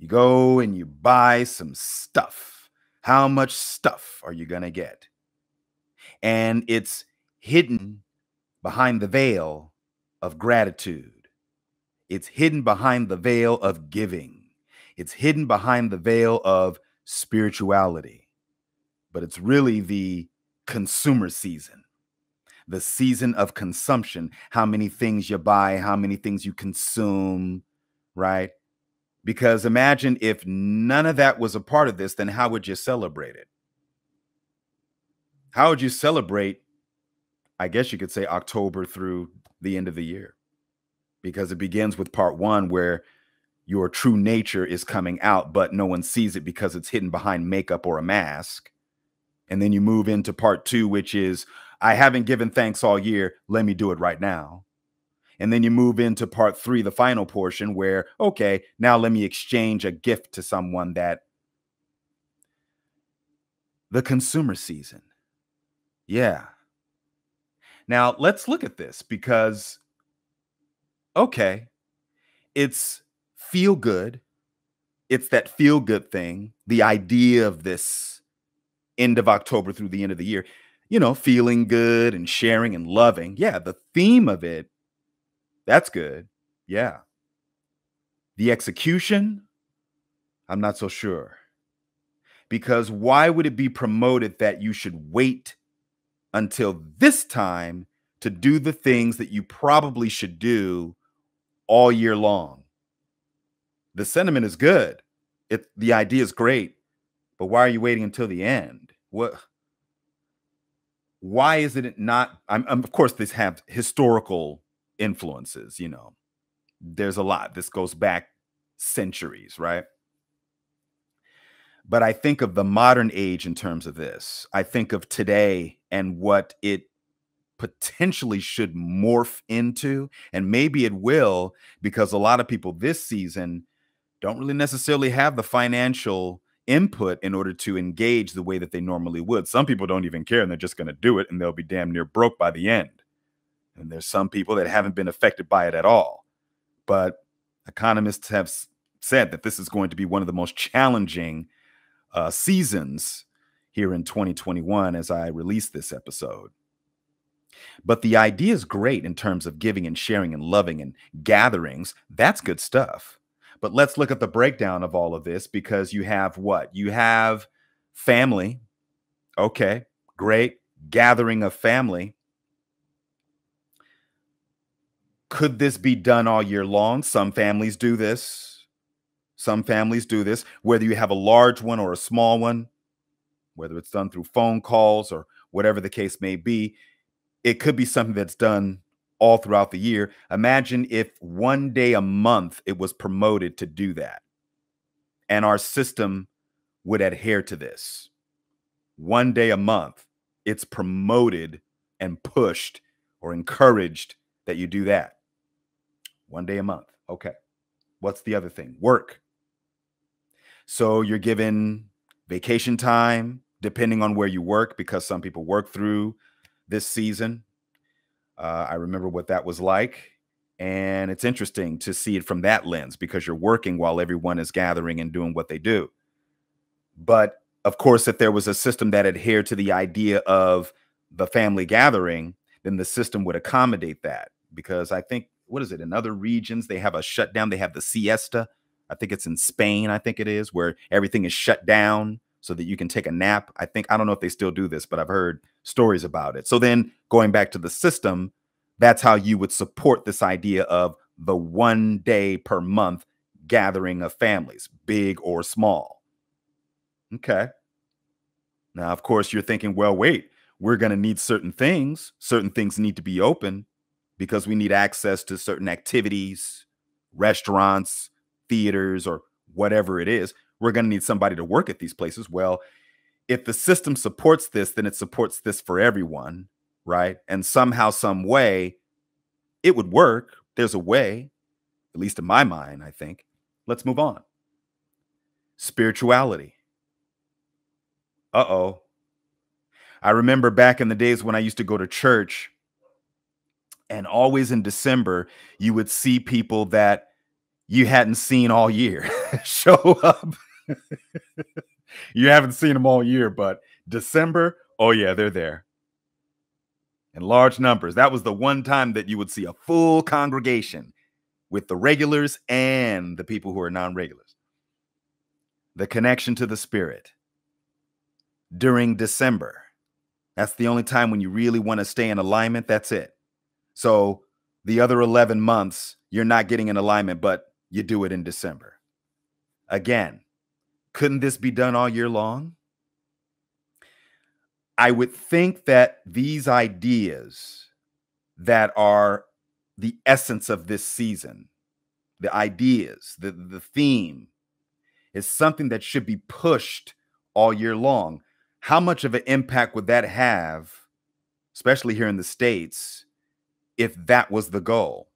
You go and you buy some stuff. How much stuff are you going to get? And it's hidden behind the veil of gratitude. It's hidden behind the veil of giving. It's hidden behind the veil of spirituality. But it's really the consumer season, the season of consumption. How many things you buy, how many things you consume, right? Because imagine if none of that was a part of this, then how would you celebrate it? How would you celebrate I guess you could say October through the end of the year because it begins with part one where your true nature is coming out, but no one sees it because it's hidden behind makeup or a mask. And then you move into part two, which is I haven't given thanks all year. Let me do it right now. And then you move into part three, the final portion, where, okay, now let me exchange a gift to someone that the consumer season. Yeah, now, let's look at this because, okay, it's feel good. It's that feel good thing, the idea of this end of October through the end of the year, you know, feeling good and sharing and loving. Yeah, the theme of it, that's good. Yeah. The execution, I'm not so sure. Because why would it be promoted that you should wait until this time to do the things that you probably should do all year long. The sentiment is good. It the idea is great, but why are you waiting until the end? What why is it not I'm, I'm of course this have historical influences, you know. There's a lot. This goes back centuries, right? But I think of the modern age in terms of this. I think of today and what it potentially should morph into. And maybe it will, because a lot of people this season don't really necessarily have the financial input in order to engage the way that they normally would. Some people don't even care and they're just going to do it and they'll be damn near broke by the end. And there's some people that haven't been affected by it at all. But economists have said that this is going to be one of the most challenging uh, seasons here in 2021 as I release this episode. But the idea is great in terms of giving and sharing and loving and gatherings. That's good stuff. But let's look at the breakdown of all of this because you have what? You have family. Okay, great. Gathering of family. Could this be done all year long? Some families do this. Some families do this, whether you have a large one or a small one whether it's done through phone calls or whatever the case may be. It could be something that's done all throughout the year. Imagine if one day a month it was promoted to do that. And our system would adhere to this. One day a month, it's promoted and pushed or encouraged that you do that. One day a month. Okay. What's the other thing? Work. So you're given vacation time, depending on where you work, because some people work through this season. Uh, I remember what that was like. And it's interesting to see it from that lens because you're working while everyone is gathering and doing what they do. But of course, if there was a system that adhered to the idea of the family gathering, then the system would accommodate that. Because I think, what is it, in other regions, they have a shutdown, they have the siesta. I think it's in Spain, I think it is, where everything is shut down so that you can take a nap. I think I don't know if they still do this, but I've heard stories about it. So then going back to the system, that's how you would support this idea of the one day per month gathering of families, big or small. Okay. Now, of course, you're thinking, well, wait, we're going to need certain things. Certain things need to be open because we need access to certain activities, restaurants, theaters, or whatever it is we're going to need somebody to work at these places. Well, if the system supports this, then it supports this for everyone, right? And somehow, some way, it would work. There's a way, at least in my mind, I think. Let's move on. Spirituality. Uh oh. I remember back in the days when I used to go to church, and always in December, you would see people that you hadn't seen all year show up. you haven't seen them all year, but December, oh yeah, they're there in large numbers. That was the one time that you would see a full congregation with the regulars and the people who are non regulars. The connection to the Spirit during December. That's the only time when you really want to stay in alignment. That's it. So the other 11 months, you're not getting an alignment, but you do it in December. Again, couldn't this be done all year long? I would think that these ideas that are the essence of this season, the ideas, the, the theme, is something that should be pushed all year long. How much of an impact would that have, especially here in the States, if that was the goal?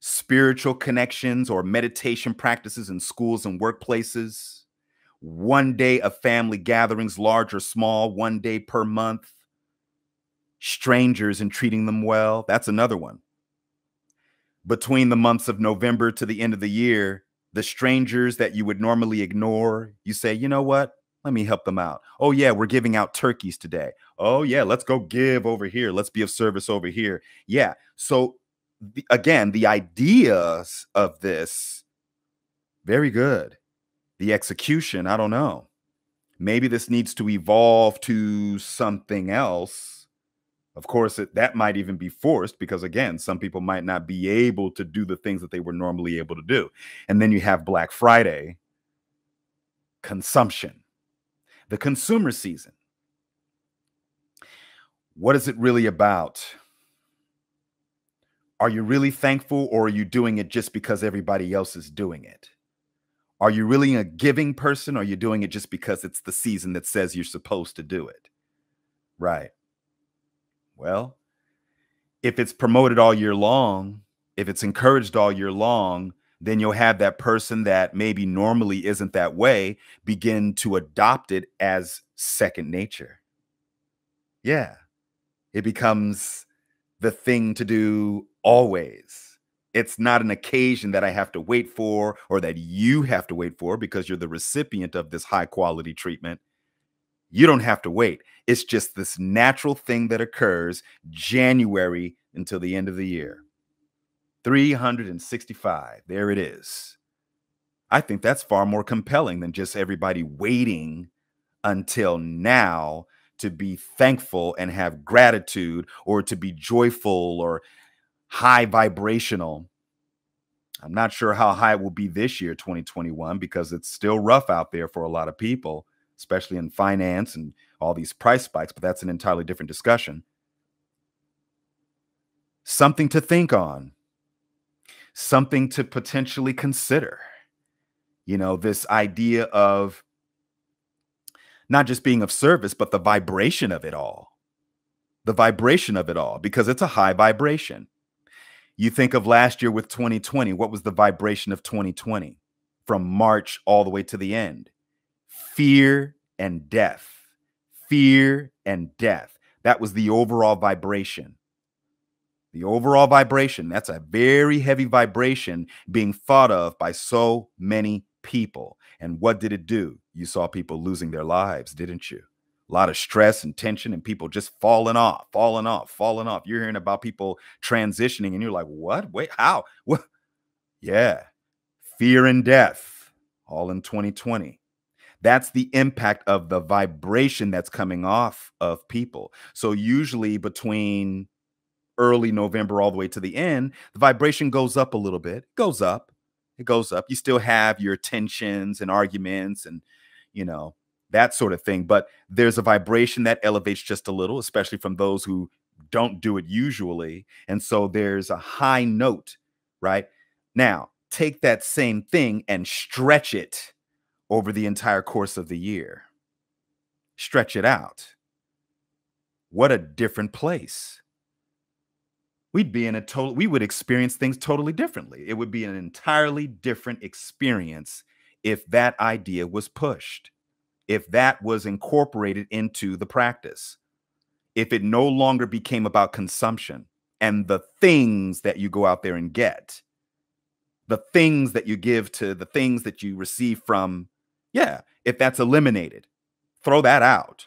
Spiritual connections or meditation practices in schools and workplaces, one day of family gatherings, large or small, one day per month, strangers and treating them well. That's another one. Between the months of November to the end of the year, the strangers that you would normally ignore, you say, you know what? Let me help them out. Oh, yeah, we're giving out turkeys today. Oh, yeah, let's go give over here. Let's be of service over here. Yeah. So, the, again, the ideas of this, very good. The execution, I don't know. Maybe this needs to evolve to something else of course, it, that might even be forced because, again, some people might not be able to do the things that they were normally able to do. And then you have Black Friday consumption, the consumer season. What is it really about? Are you really thankful or are you doing it just because everybody else is doing it? Are you really a giving person or are you doing it just because it's the season that says you're supposed to do it? Right. Well, if it's promoted all year long, if it's encouraged all year long, then you'll have that person that maybe normally isn't that way begin to adopt it as second nature. Yeah. It becomes the thing to do always. It's not an occasion that I have to wait for or that you have to wait for because you're the recipient of this high quality treatment. You don't have to wait. It's just this natural thing that occurs January until the end of the year. 365. There it is. I think that's far more compelling than just everybody waiting until now to be thankful and have gratitude or to be joyful or high vibrational. I'm not sure how high it will be this year, 2021, because it's still rough out there for a lot of people especially in finance and all these price spikes, but that's an entirely different discussion. Something to think on, something to potentially consider. You know, this idea of not just being of service, but the vibration of it all. The vibration of it all, because it's a high vibration. You think of last year with 2020, what was the vibration of 2020 from March all the way to the end? fear and death. Fear and death. That was the overall vibration. The overall vibration, that's a very heavy vibration being thought of by so many people. And what did it do? You saw people losing their lives, didn't you? A lot of stress and tension and people just falling off, falling off, falling off. You're hearing about people transitioning and you're like, what? Wait, how? What? Yeah. Fear and death, all in 2020. That's the impact of the vibration that's coming off of people. So usually between early November all the way to the end, the vibration goes up a little bit. Goes up. It goes up. You still have your tensions and arguments and you know, that sort of thing, but there's a vibration that elevates just a little, especially from those who don't do it usually. And so there's a high note, right? Now, take that same thing and stretch it over the entire course of the year. Stretch it out. What a different place. We'd be in a total, we would experience things totally differently. It would be an entirely different experience if that idea was pushed, if that was incorporated into the practice, if it no longer became about consumption and the things that you go out there and get, the things that you give to the things that you receive from, yeah, if that's eliminated, throw that out.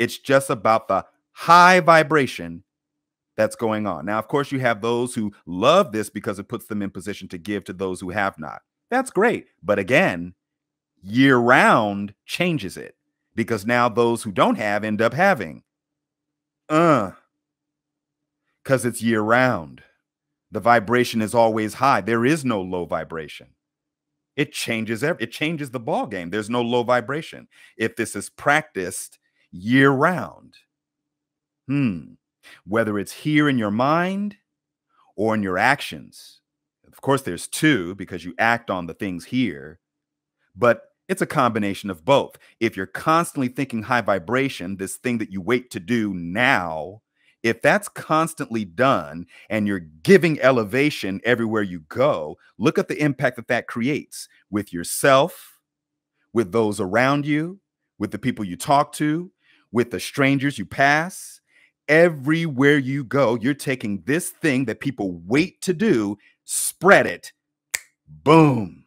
It's just about the high vibration that's going on. Now, of course, you have those who love this because it puts them in position to give to those who have not. That's great. But again, year round changes it because now those who don't have end up having. Uh, because it's year round. The vibration is always high. There is no low vibration. It changes every, it changes the ball game. There's no low vibration if this is practiced year round. Hmm. Whether it's here in your mind or in your actions. Of course, there's two because you act on the things here, but it's a combination of both. If you're constantly thinking high vibration, this thing that you wait to do now, if that's constantly done and you're giving elevation everywhere you go, look at the impact that that creates with yourself, with those around you, with the people you talk to, with the strangers you pass. Everywhere you go, you're taking this thing that people wait to do, spread it, boom